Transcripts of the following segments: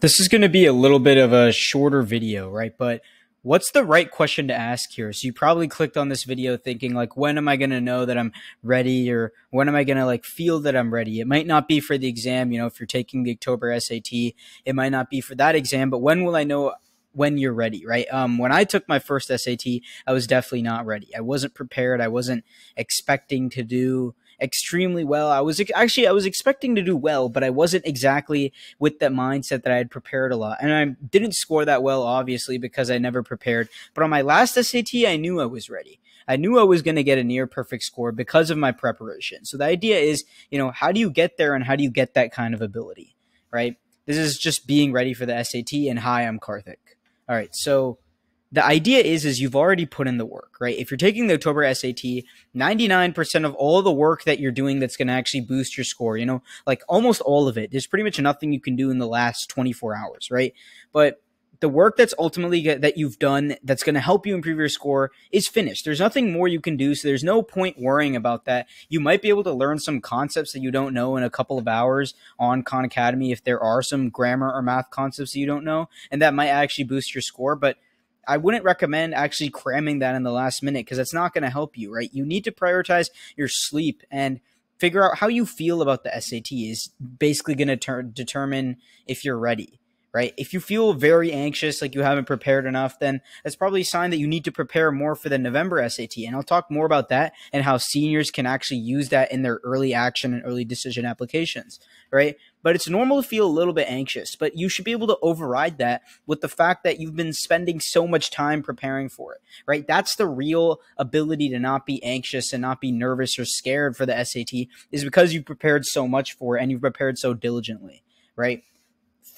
This is going to be a little bit of a shorter video, right? But what's the right question to ask here? So you probably clicked on this video thinking like, when am I going to know that I'm ready or when am I going to like feel that I'm ready? It might not be for the exam. You know, if you're taking the October SAT, it might not be for that exam, but when will I know when you're ready, right? Um, when I took my first SAT, I was definitely not ready. I wasn't prepared. I wasn't expecting to do extremely well. I was actually I was expecting to do well, but I wasn't exactly with that mindset that I had prepared a lot. And I didn't score that well obviously because I never prepared. But on my last SAT, I knew I was ready. I knew I was going to get a near perfect score because of my preparation. So the idea is, you know, how do you get there and how do you get that kind of ability, right? This is just being ready for the SAT and hi, I'm Karthik. All right. So the idea is is you've already put in the work, right? If you're taking the October SAT, 99% of all the work that you're doing that's going to actually boost your score, you know, like almost all of it. There's pretty much nothing you can do in the last 24 hours, right? But the work that's ultimately get, that you've done that's going to help you improve your score is finished. There's nothing more you can do, so there's no point worrying about that. You might be able to learn some concepts that you don't know in a couple of hours on Khan Academy if there are some grammar or math concepts that you don't know, and that might actually boost your score, but I wouldn't recommend actually cramming that in the last minute because it's not going to help you, right? You need to prioritize your sleep and figure out how you feel about the SAT is basically going to ter- determine if you're ready right? If you feel very anxious, like you haven't prepared enough, then that's probably a sign that you need to prepare more for the November SAT. And I'll talk more about that and how seniors can actually use that in their early action and early decision applications, right? But it's normal to feel a little bit anxious, but you should be able to override that with the fact that you've been spending so much time preparing for it, right? That's the real ability to not be anxious and not be nervous or scared for the SAT is because you've prepared so much for it and you've prepared so diligently, right?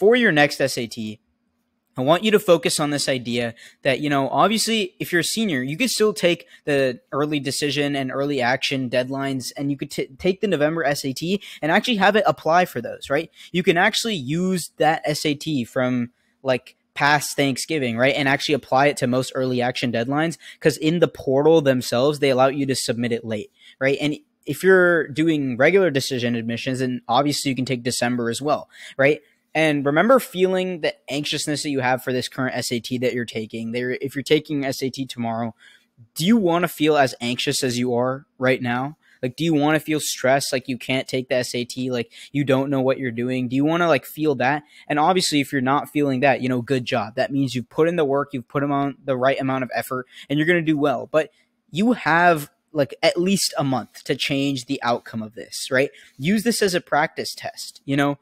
for your next SAT, I want you to focus on this idea that, you know, obviously, if you're a senior, you could still take the early decision and early action deadlines and you could take the November SAT and actually have it apply for those, right? You can actually use that SAT from like past Thanksgiving, right? And actually apply it to most early action deadlines because in the portal themselves, they allow you to submit it late, right? And if you're doing regular decision admissions, then obviously you can take December as well, right? And remember feeling the anxiousness that you have for this current SAT that you're taking. There, if you're taking SAT tomorrow, do you want to feel as anxious as you are right now? Like, do you want to feel stressed? Like you can't take the SAT, like you don't know what you're doing. Do you want to like feel that? And obviously, if you're not feeling that, you know, good job. That means you've put in the work, you've put on the right amount of effort, and you're going to do well. But you have like at least a month to change the outcome of this, right? Use this as a practice test. You know,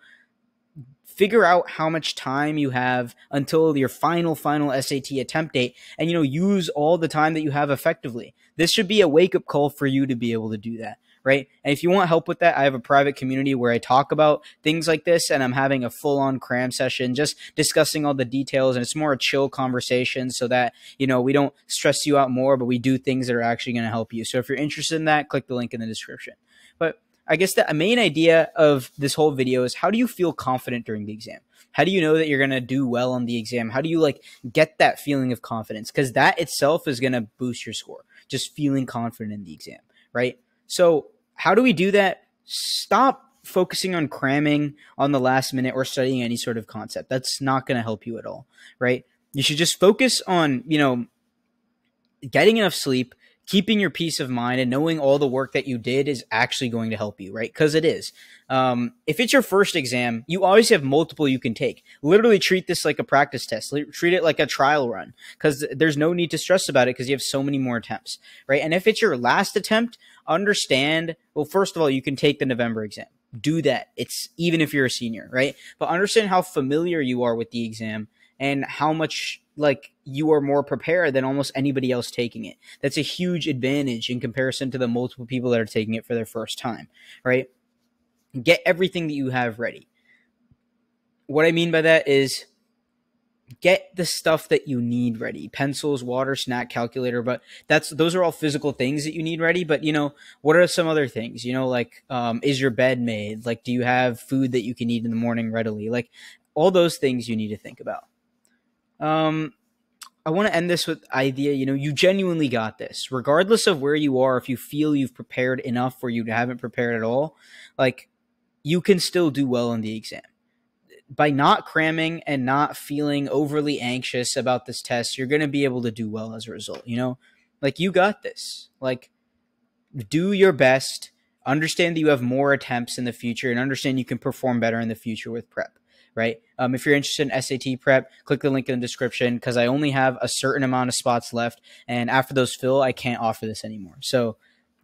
figure out how much time you have until your final final SAT attempt date and you know use all the time that you have effectively. This should be a wake up call for you to be able to do that, right? And if you want help with that, I have a private community where I talk about things like this and I'm having a full on cram session just discussing all the details and it's more a chill conversation so that, you know, we don't stress you out more but we do things that are actually going to help you. So if you're interested in that, click the link in the description. But I guess the main idea of this whole video is how do you feel confident during the exam? How do you know that you're going to do well on the exam? How do you like get that feeling of confidence? Because that itself is going to boost your score, just feeling confident in the exam, right? So, how do we do that? Stop focusing on cramming on the last minute or studying any sort of concept. That's not going to help you at all, right? You should just focus on, you know, getting enough sleep, keeping your peace of mind and knowing all the work that you did is actually going to help you, right? Because it is. Um, if it's your first exam, you always have multiple you can take. Literally treat this like a practice test. Treat it like a trial run because there's no need to stress about it because you have so many more attempts, right? And if it's your last attempt, understand. Well, first of all, you can take the November exam. Do that. It's even if you're a senior, right? But understand how familiar you are with the exam and how much like you are more prepared than almost anybody else taking it. That's a huge advantage in comparison to the multiple people that are taking it for their first time, right? Get everything that you have ready. What I mean by that is get the stuff that you need ready pencils water snack calculator but that's those are all physical things that you need ready but you know what are some other things you know like um, is your bed made like do you have food that you can eat in the morning readily like all those things you need to think about um, I want to end this with idea, you know, you genuinely got this. Regardless of where you are, if you feel you've prepared enough or you haven't prepared at all, like you can still do well in the exam. by not cramming and not feeling overly anxious about this test, you're going to be able to do well as a result. You know, like you got this. Like, do your best. Understand that you have more attempts in the future and understand you can perform better in the future with prep right? Um, if you're interested in SAT prep, click the link in the description because I only have a certain amount of spots left. And after those fill, I can't offer this anymore. So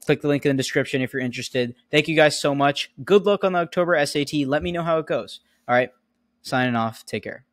click the link in the description if you're interested. Thank you guys so much. Good luck on the October SAT. Let me know how it goes. All right. Signing off. Take care.